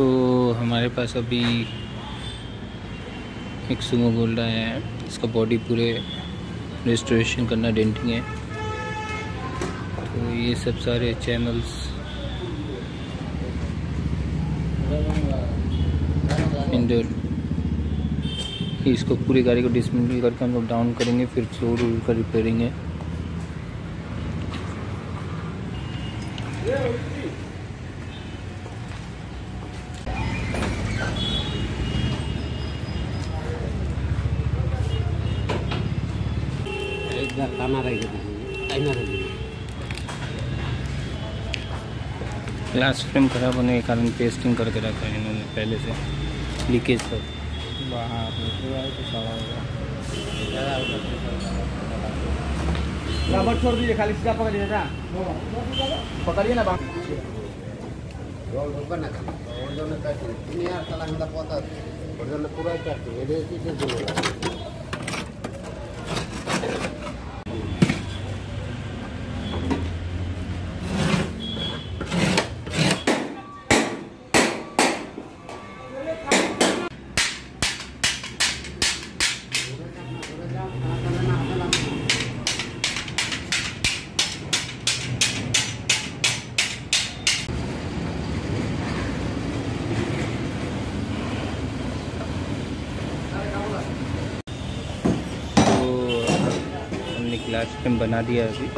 तो हमारे पास अभी एक सुमो गोल्ड आया है। इसका बॉडी पूरे रेस्टोरेशन करना डेंटिंग है। तो ये सब सारे चैनल्स इंडोर इसको पूरी गाड़ी को डिसमेंटल करके हम लोग डाउन करेंगे, फिर फ्लोर का रिपेयरिंग है। ग्लास फ्रेम खराब होने के कारण पेस्टिंग करके रखा है इन्होंने पहले से लीकेज पर। रबर छोड़ दीजिए खाली सीधा पकड़िए ना पकड़िए ना बाप रोल ढोका ना खाली और जो ना काटी तुम यार साला हमरा पता और जो ना पूरा काटी ये देखिए किसे बोला तो हमने ग्लास फ्रेम बना दिया अभी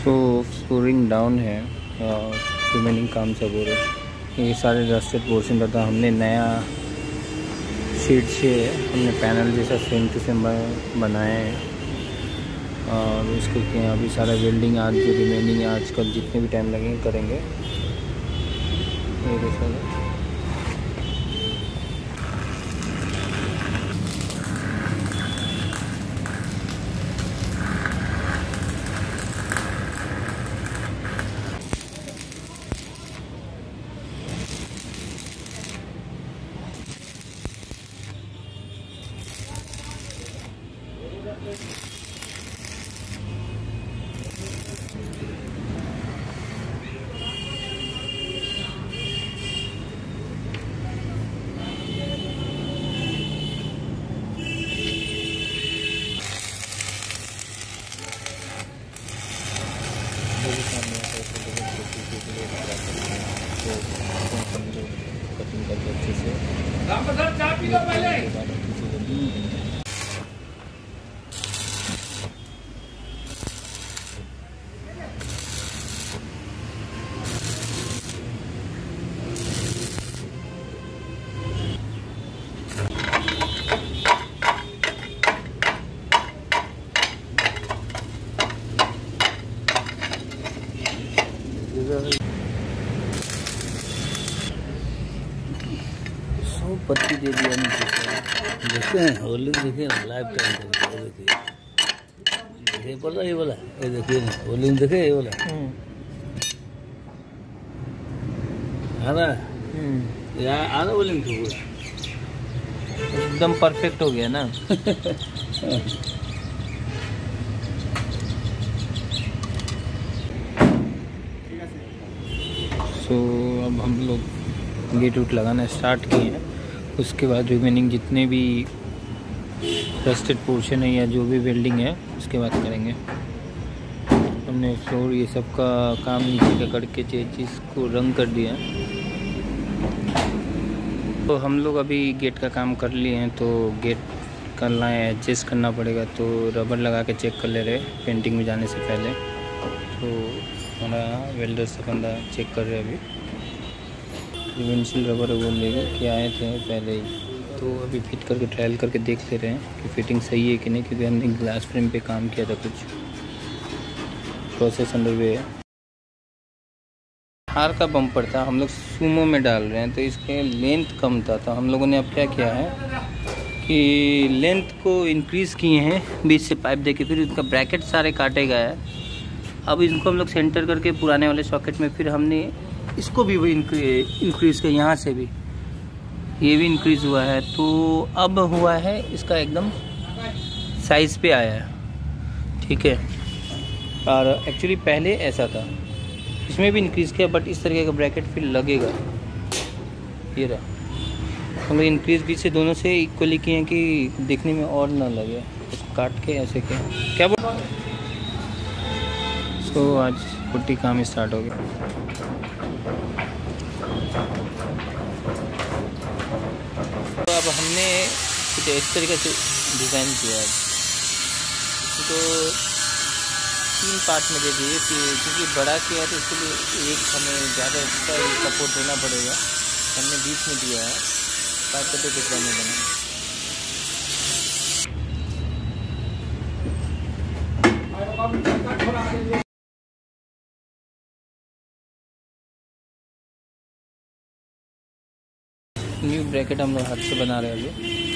सो फ्लोरिंग डाउन है रिमेनिंग काम सब हो रहा है। ये सारे रस्टेड पोर्शन था, हमने नया शीट से हमने पैनल जैसा सेम टू सेम बनाया है। और उसके अभी सारा वेल्डिंग आज जो रिमेनिंग है, आजकल जितने भी टाइम लगेंगे करेंगे। ये दे दिया नीचे देखते हैं होली में देखिए ना लाइव टाइम देखिए देखिए ये बोला ये देखिए ना होली में देखे ये बोला है या आ रहा तो एकदम परफेक्ट हो गया ना सो अब हम लोग गेट उट लगाना स्टार्ट किए हैं। उसके बाद रिमेनिंग जितने भी रस्टेड पोर्शन है या जो भी वेल्डिंग है, उसके बाद करेंगे। हमने फ्लोर ये सब का काम नीचे का करके चीज़ को रंग कर दिया। तो हम लोग अभी गेट का काम कर लिए हैं तो गेट करना है एडजस्ट करना पड़ेगा तो रबर लगा के चेक कर ले रहे पेंटिंग में जाने से पहले। तो हमारा वेल्डर से बंदा चेक कर रहे हैं रिवेंशियल रबर वो लेके के आए थे पहले ही। तो अभी फिट करके ट्रायल करके देख ले रहे हैं कि फिटिंग सही है कि नहीं, क्योंकि हमने ग्लास फ्रेम पे काम किया था कुछ। प्रोसेस अंडर वे है। हार का बम्पर था, हम लोग सूमो में डाल रहे हैं तो इसके लेंथ कम था। तो हम लोगों ने अब क्या किया है कि लेंथ को इंक्रीज़ किए हैं, बीच से पाइप देके, फिर उसका ब्रैकेट सारे काटे गए हैं। अब इनको हम लोग सेंटर करके पुराने वाले सॉकेट में फिर हमने इसको भी इंक्रीज़ किया यहाँ से भी। ये भी इंक्रीज़ हुआ है। तो अब हुआ है इसका एकदम साइज़ पे आया है। ठीक है? और एक्चुअली पहले ऐसा था। इसमें भी इंक्रीज़ किया बट इस तरीके का ब्रैकेट फिर लगेगा। ये रहा। हम लोग इंक्रीज़ भी से दोनों से इक्वली किए हैं कि देखने में और ना लगे। काट के ऐसे के क्या बोल सो so, आज पुट्टी काम स्टार्ट हो गया तो अब हमने कुछ इस तरीके से डिज़ाइन किया है। तो तीन पार्ट में दे दिए कि क्योंकि बड़ा किया है तो इसके लिए एक हमें ज़्यादा एक्स्ट्रा सपोर्ट देना पड़ेगा। हमने बीच में दिया है। पाइप का तो टुकड़ा में बना न्यू ब्रैकेट हम लोग हाथ से बना रहे हैं अभी।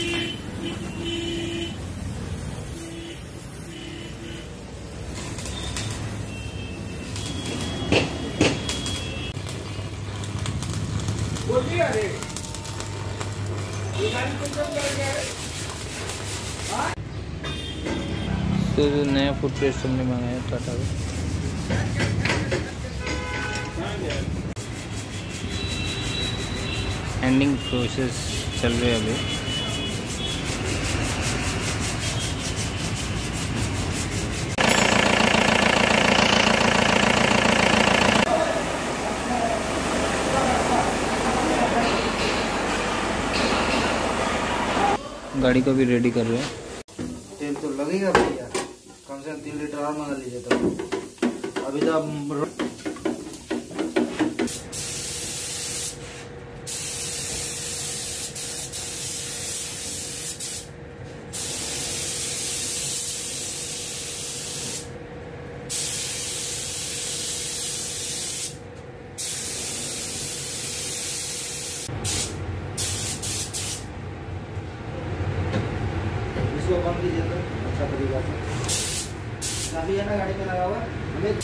तो जो नया फ़ूड पेस्ट हमने मंगाया टाटा का। एंडिंग प्रोसेस चल रहे हैं अभी। गाड़ी को भी रेडी कर रहे हैं। तेल तो लगेगा भैया। कम से कम तीन लीटर और मंगा लीजिए तो। अभी तो आप इसको बंद कीजिए तो अच्छा तरीका से चाबी है ना गाड़ी में लगा हुआ हमें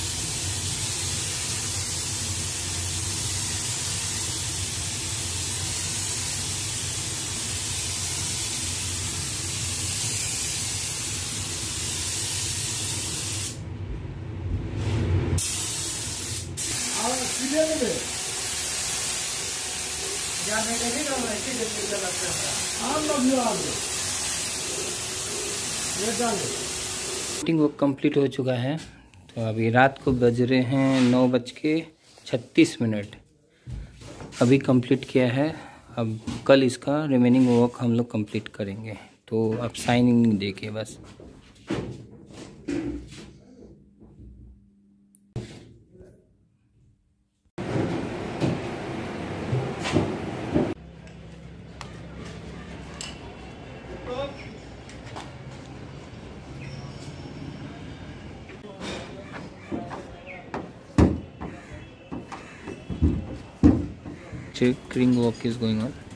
मीटिंग वर्क कंप्लीट हो चुका है। तो अभी रात को बज रहे हैं नौ बज के छत्तीस मिनट। अभी कंप्लीट किया है। अब कल इसका रिमेनिंग वर्क हम लोग कंप्लीट करेंगे। तो अब साइनिंग देखिए के check ring walk is going on.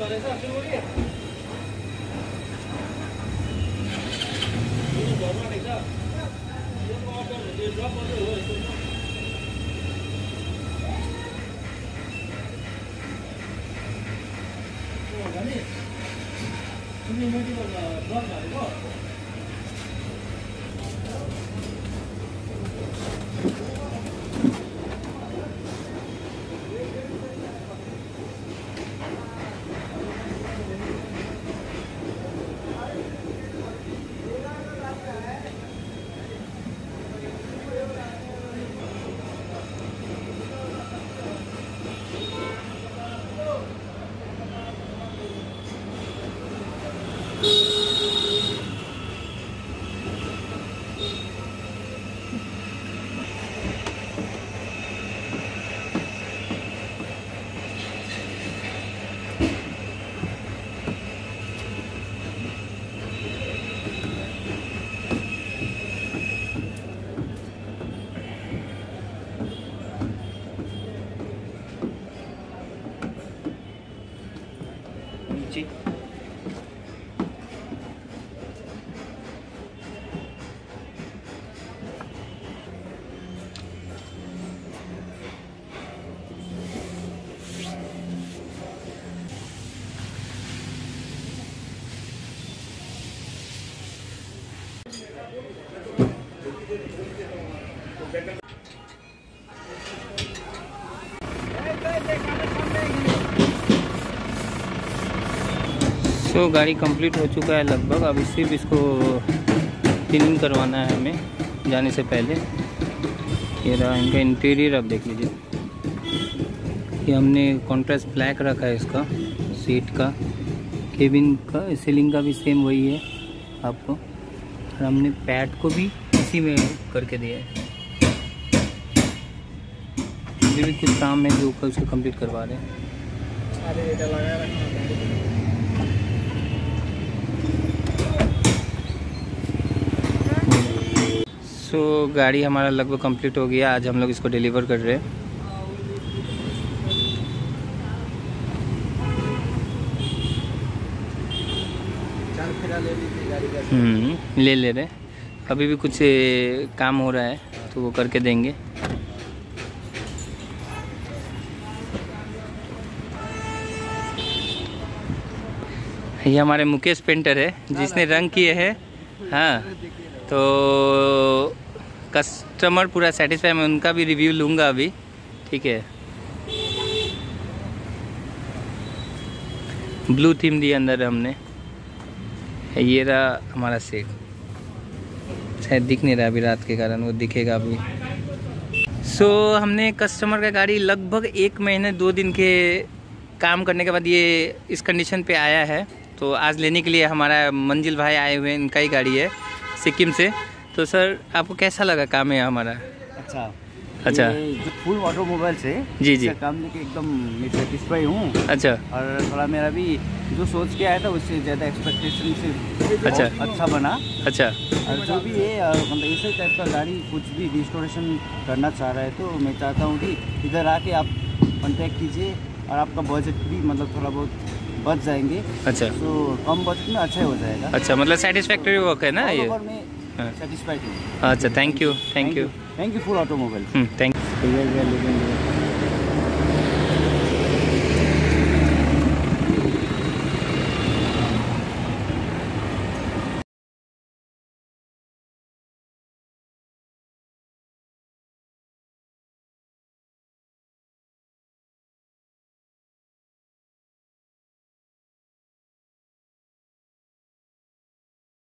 रहेछ सुनेछन् ड्रप मात्रै हो यस्तो नि तिमी मिटिङमा भएको सो गाड़ी कंप्लीट हो चुका है लगभग। अभी सिर्फ़ इसको क्लीनिंग करवाना है हमें, जाने से पहले। ये रहा इनका इंटीरियर आप देख लीजिए। ये हमने कॉन्ट्रास्ट ब्लैक रखा है इसका सीट का। केबिन का सीलिंग का भी सेम वही है आपको। और हमने पैड को भी इसी में करके दिया है। अभी भी कुछ काम है जो कल उसको कंप्लीट करवा रहे हैं। सो so, गाड़ी हमारा लगभग कंप्लीट हो गया। आज हम लोग इसको डिलीवर कर रहे हैं। हम्म, ले ले रहे अभी भी कुछ काम हो रहा है तो वो करके देंगे। ये हमारे मुकेश पेंटर है जिसने रंग किए हैं। हाँ। तो कस्टमर पूरा सेटिस्फाई मैं उनका भी रिव्यू लूँगा अभी ठीक है। ब्लू थीम दी अंदर हमने। ये रहा हमारा सेट शायद दिख नहीं रहा अभी रात के कारण वो दिखेगा अभी। सो so, हमने कस्टमर का गाड़ी लगभग एक महीने दो दिन के काम करने के बाद ये इस कंडीशन पे आया है। तो आज लेने के लिए हमारा मंजिल भाई आए हुए हैं इनका ही गाड़ी है सिक्किम से। तो सर आपको कैसा लगा काम है हमारा? अच्छा। अच्छा। फुल ऑटोमोबाइल से जी, जी। काम लेके एकदम मैं सेटिस्फाई हूँ। अच्छा। और थोड़ा मेरा भी जो सोच के आया था उससे ज़्यादा एक्सपेक्टेशन से अच्छा। अच्छा बना। अच्छा। और जो भी है मतलब इसी टाइप का गाड़ी कुछ भी रिस्टोरेशन करना चाह रहा है तो मैं चाहता हूँ कि इधर आके आप कॉन्टैक्ट कीजिए और आपका बजट भी मतलब थोड़ा बहुत बच जाएँगे। अच्छा। तो कम बजट में अच्छा हो जाएगा। अच्छा मतलब सेटिस्फैक्ट्री वर्क है ना ये? All over में हाँ। सेटिस्फाइड अच्छा thank you thank you thank you full automobile thank real